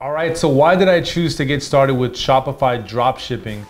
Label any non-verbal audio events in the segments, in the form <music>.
All right, so why did I choose to get started with Shopify dropshipping?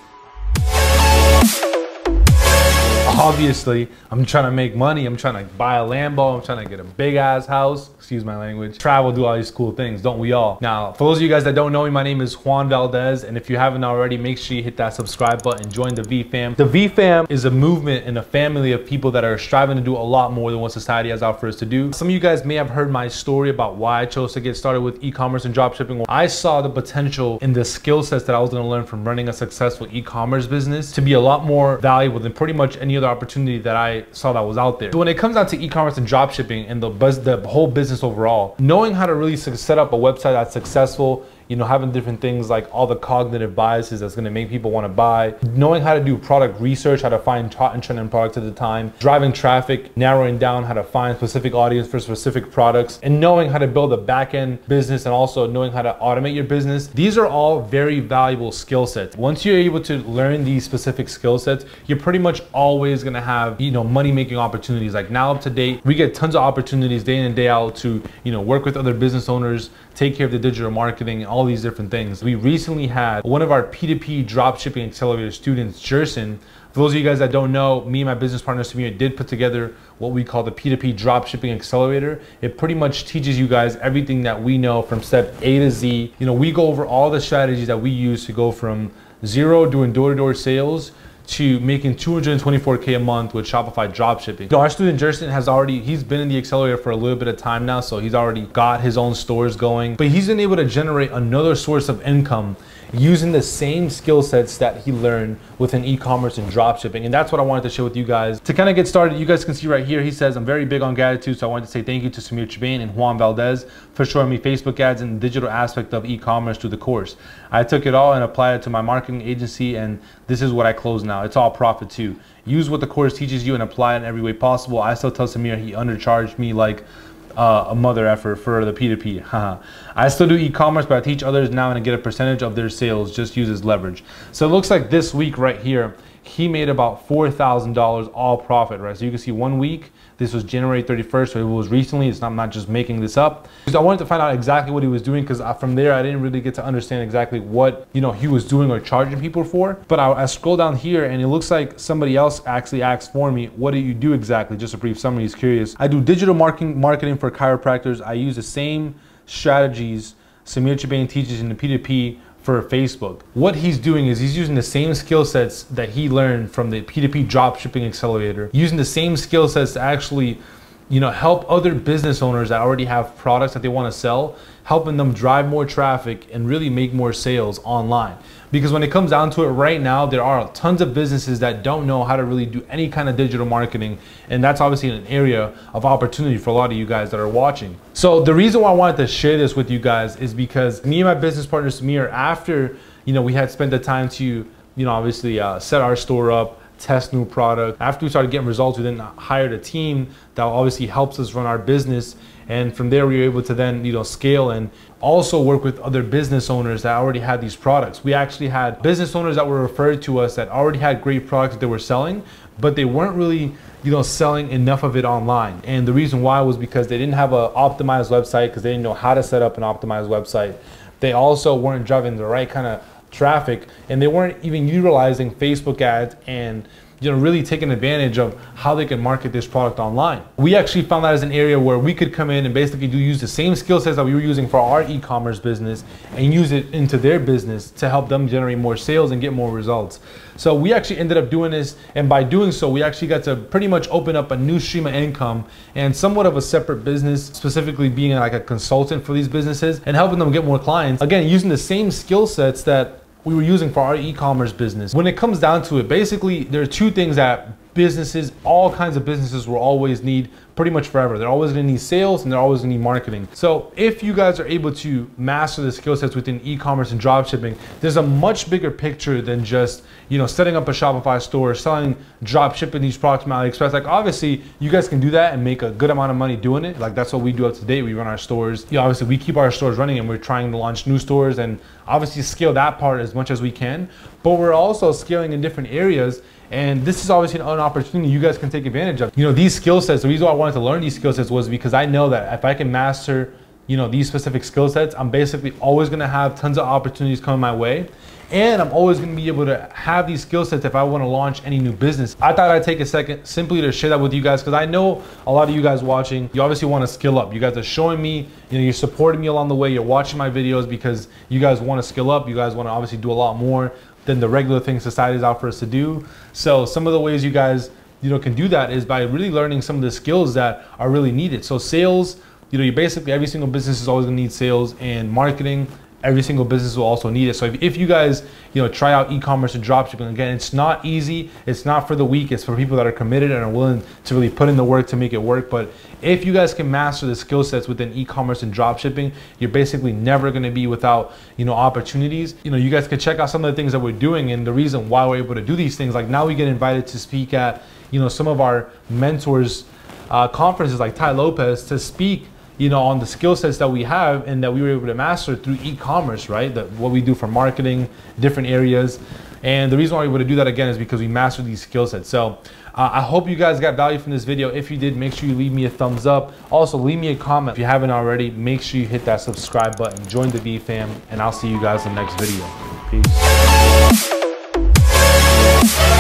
Obviously, I'm trying to make money. I'm trying to buy a Lambo. I'm trying to get a big ass house. Excuse my language. Travel, do all these cool things, don't we all? Now, for those of you guys that don't know me, my name is Juan Valdez. And if you haven't already, make sure you hit that subscribe button, join the V fam. The V fam is a movement and a family of people that are striving to do a lot more than what society has out for us to do. Some of you guys may have heard my story about why I chose to get started with e-commerce and dropshipping. I saw the potential in the skill sets that I was gonna learn from running a successful e-commerce business to be a lot more valuable than pretty much any other opportunity that I saw that was out there. So when it comes down to e-commerce and drop shipping and the, the whole business overall, knowing how to really set up a website that's successful you know, having different things like all the cognitive biases that's gonna make people wanna buy, knowing how to do product research, how to find hot and trending products at the time, driving traffic, narrowing down how to find specific audience for specific products, and knowing how to build a back-end business and also knowing how to automate your business. These are all very valuable skill sets. Once you're able to learn these specific skill sets, you're pretty much always gonna have, you know, money-making opportunities. Like now up to date, we get tons of opportunities day in and day out to, you know, work with other business owners, take care of the digital marketing, all these different things. We recently had one of our P2P dropshipping accelerator students, Jerson. For those of you guys that don't know, me and my business partner Samir did put together what we call the P2P dropshipping accelerator. It pretty much teaches you guys everything that we know from step A to Z. You know, we go over all the strategies that we use to go from zero doing door-to-door sales to making 224k a month with Shopify dropshipping. our student Jerson has already he's been in the accelerator for a little bit of time now, so he's already got his own stores going. But he's been able to generate another source of income using the same skill sets that he learned within e-commerce and dropshipping. And that's what I wanted to share with you guys. To kind of get started, you guys can see right here, he says, I'm very big on gratitude. So I wanted to say thank you to Samir Chibane and Juan Valdez for showing me Facebook ads and the digital aspect of e-commerce through the course. I took it all and applied it to my marketing agency and this is what I close now. It's all profit too. Use what the course teaches you and apply it in every way possible. I still tell Samir he undercharged me like uh, a mother effort for the P2P. <laughs> I still do e-commerce, but I teach others now and I get a percentage of their sales. Just uses leverage. So it looks like this week right here, he made about $4,000 all profit, right? So you can see one week, this was January 31st, so it was recently, it's not, I'm not just making this up. I wanted to find out exactly what he was doing because uh, from there, I didn't really get to understand exactly what, you know, he was doing or charging people for. But I, I scroll down here and it looks like somebody else actually asked for me, what do you do exactly? Just a brief summary, he's curious. I do digital marketing, marketing for chiropractors. I use the same strategies Samir Chibane teaches in the P2P for Facebook. What he's doing is he's using the same skill sets that he learned from the P2P dropshipping accelerator, using the same skill sets to actually you know, help other business owners that already have products that they want to sell, helping them drive more traffic and really make more sales online. Because when it comes down to it right now, there are tons of businesses that don't know how to really do any kind of digital marketing. And that's obviously an area of opportunity for a lot of you guys that are watching. So the reason why I wanted to share this with you guys is because me and my business partner Samir, after, you know, we had spent the time to, you know, obviously uh, set our store up, test new product. After we started getting results, we then hired a team that obviously helps us run our business. And from there, we were able to then, you know, scale and also work with other business owners that already had these products. We actually had business owners that were referred to us that already had great products that they were selling, but they weren't really, you know, selling enough of it online. And the reason why was because they didn't have an optimized website because they didn't know how to set up an optimized website. They also weren't driving the right kind of traffic and they weren't even utilizing Facebook ads and you know, really taking advantage of how they can market this product online. We actually found that as an area where we could come in and basically do use the same skill sets that we were using for our e-commerce business and use it into their business to help them generate more sales and get more results. So we actually ended up doing this, and by doing so, we actually got to pretty much open up a new stream of income and somewhat of a separate business, specifically being like a consultant for these businesses and helping them get more clients. Again, using the same skill sets that we were using for our e-commerce business. When it comes down to it, basically there are two things that businesses, all kinds of businesses will always need pretty much forever. They're always gonna need sales and they're always gonna need marketing. So if you guys are able to master the skill sets within e-commerce and dropshipping, there's a much bigger picture than just, you know, setting up a Shopify store, selling, drop shipping these products from AliExpress. Like obviously you guys can do that and make a good amount of money doing it. Like that's what we do up to date. We run our stores. You know, obviously we keep our stores running and we're trying to launch new stores and obviously scale that part as much as we can. But we're also scaling in different areas and this is obviously an opportunity you guys can take advantage of. You know, these skill sets, the reason why I wanted to learn these skill sets was because I know that if I can master you know, these specific skill sets, I'm basically always gonna have tons of opportunities coming my way. And I'm always gonna be able to have these skill sets if I wanna launch any new business. I thought I'd take a second simply to share that with you guys because I know a lot of you guys watching, you obviously wanna skill up. You guys are showing me, you know, you're supporting me along the way, you're watching my videos because you guys wanna skill up, you guys wanna obviously do a lot more than the regular things society's out for us to do. So some of the ways you guys, you know, can do that is by really learning some of the skills that are really needed. So sales, you know, you basically every single business is always gonna need sales and marketing every single business will also need it. So if, if you guys, you know, try out e-commerce and dropshipping, again, it's not easy. It's not for the weak. It's for people that are committed and are willing to really put in the work to make it work. But if you guys can master the skill sets within e-commerce and dropshipping, you're basically never going to be without, you know, opportunities. You know, you guys can check out some of the things that we're doing and the reason why we're able to do these things. Like now we get invited to speak at, you know, some of our mentors uh, conferences like Tai Lopez to speak you know, on the skill sets that we have and that we were able to master through e-commerce, right? That what we do for marketing, different areas. And the reason why we're able to do that again is because we mastered these skill sets. So uh, I hope you guys got value from this video. If you did, make sure you leave me a thumbs up. Also, leave me a comment. If you haven't already, make sure you hit that subscribe button. Join the V fam, and I'll see you guys in the next video. Peace.